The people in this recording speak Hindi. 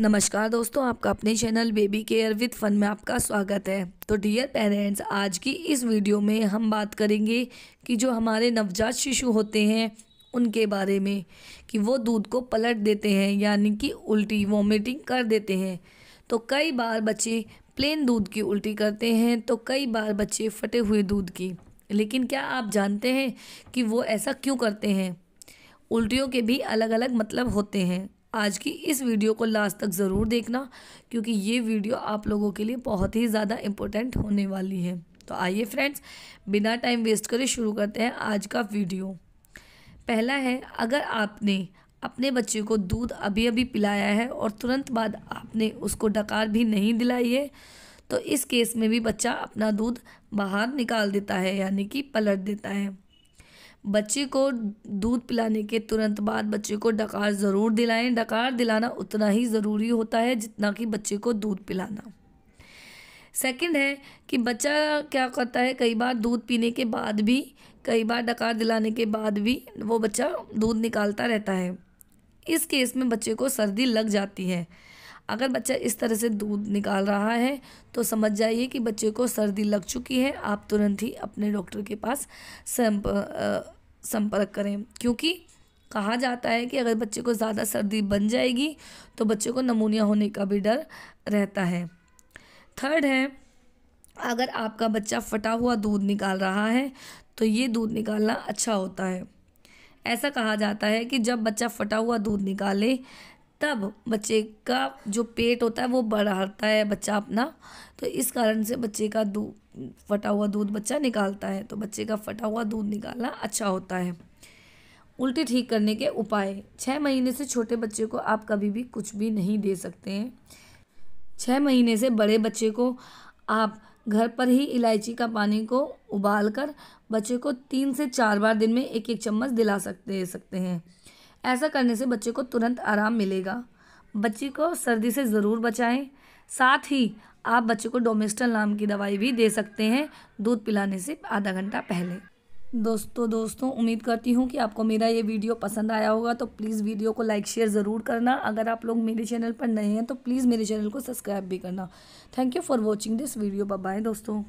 नमस्कार दोस्तों, आपका अपने channel baby care with fun में आपका स्वागत है। तो डियर पेरेंट्स आज की इस वीडियो में हम बात करेंगे कि जो हमारे नवजात शिशु होते हैं, उनके बारे में, कि वो दूध को पलट देते हैं, यानी कि उल्टी वॉमिटिंग कर देते हैं। तो कई बार बच्चे प्लेन दूध की उल्टी करते हैं तो कई बार बच्चे फटे हुए दूध की। लेकिन क्या आप जानते हैं कि वो ऐसा क्यों करते हैं? उल्टियों के भी अलग अलग मतलब होते हैं। आज की इस वीडियो को लास्ट तक ज़रूर देखना, क्योंकि ये वीडियो आप लोगों के लिए बहुत ही ज़्यादा इम्पोर्टेंट होने वाली है। तो आइए फ्रेंड्स बिना टाइम वेस्ट करे शुरू करते हैं आज का वीडियो। पहला है, अगर आपने अपने बच्चे को दूध अभी अभी पिलाया है और तुरंत बाद आपने उसको डकार भी नहीं दिलाई है तो इस केस में भी बच्चा अपना दूध बाहर निकाल देता है, यानी कि पलट देता है। बच्चे को दूध पिलाने के तुरंत बाद बच्चे को डकार ज़रूर दिलाएँ। डकार दिलाना उतना ही ज़रूरी होता है जितना कि बच्चे को दूध पिलाना। सेकंड है कि बच्चा क्या करता है? कई बार दूध पीने के बाद भी, कई बार डकार दिलाने के बाद भी वो बच्चा दूध निकालता रहता है। इस केस में बच्चे को सर्दी लग जाती है। अगर बच्चा इस तरह से दूध निकाल रहा है तो समझ जाइए कि बच्चे को सर्दी लग चुकी है। आप तुरंत ही अपने डॉक्टर के पास संपर्क करें। क्योंकि कहा जाता है कि अगर बच्चे को ज़्यादा सर्दी बन जाएगी तो बच्चे को नमूनिया होने का भी डर रहता है। थर्ड है, अगर आपका बच्चा फटा हुआ दूध निकाल रहा है तो ये दूध निकालना अच्छा होता है। ऐसा कहा जाता है कि जब बच्चा फटा हुआ दूध निकाले तब बच्चे का जो पेट होता है वो बढ़ाता है बच्चा अपना। तो इस कारण से बच्चे का दूध फटा हुआ दूध बच्चा निकालता है। तो बच्चे का फटा हुआ दूध निकालना अच्छा होता है। उल्टी ठीक करने के उपाय। छः महीने से छोटे बच्चे को आप कभी भी कुछ भी नहीं दे सकते हैं। छः महीने से बड़े बच्चे को आप घर पर ही इलायची का पानी को उबाल कर बच्चे को तीन से चार बार दिन में एक एक चम्मच दिला सकते सकते हैं। ऐसा करने से बच्चे को तुरंत आराम मिलेगा। बच्चे को सर्दी से ज़रूर बचाएँ। साथ ही आप बच्चे को डोमेस्टल नाम की दवाई भी दे सकते हैं, दूध पिलाने से आधा घंटा पहले। दोस्तों दोस्तों, उम्मीद करती हूँ कि आपको मेरा ये वीडियो पसंद आया होगा तो प्लीज़ वीडियो को लाइक, शेयर ज़रूर करना। अगर आप लोग मेरे चैनल पर नए हैं तो प्लीज़ मेरे चैनल को सब्सक्राइब भी करना। Thank you for watching this video. Bye दोस्तों।